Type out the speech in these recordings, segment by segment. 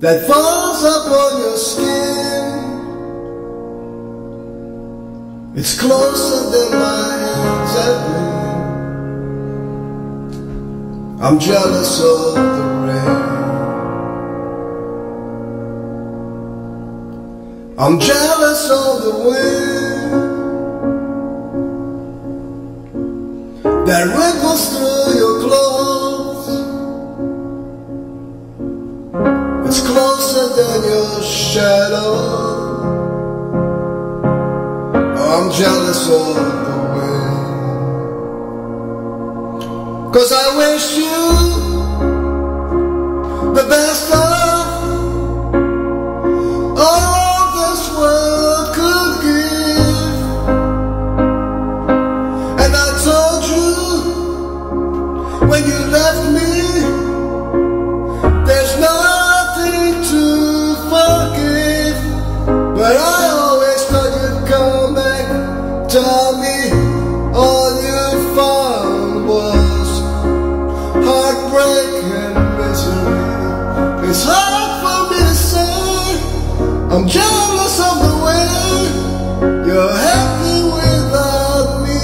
that falls upon your skin. It's closer than my hands been. I'm jealous of the rain. I'm jealous of the wind that ripples through your clothes. Shadow. I'm jealous of the wind. Cause I I'm jealous of the way you're happy without me.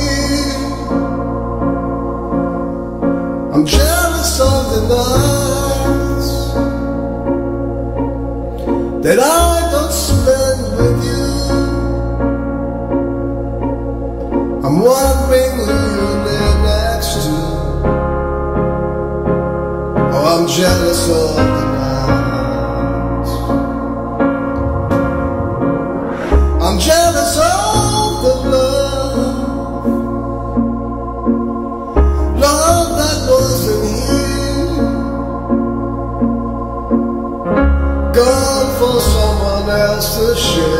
I'm jealous of the nights that I don't spend with you. I'm wondering who you live next to. Oh, I'm jealous of someone else to.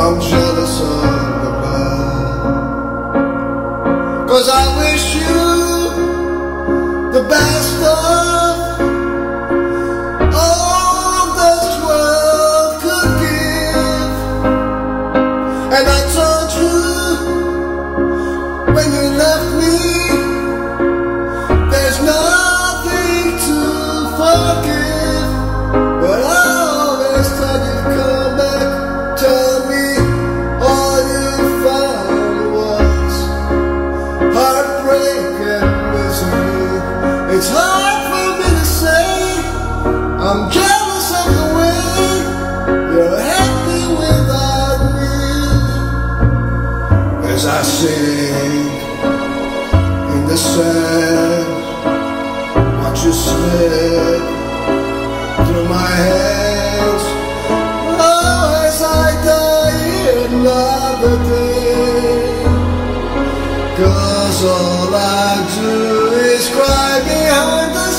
I'm jealous of the love, cause I wish you the best of all this world could give. And I told you when you left me, there's nothing to forgive. I'm jealous of the way you're happy without me. As I sink in the sand, watch you slip through my hands. Oh, as I die another. Cause all I do is cry behind the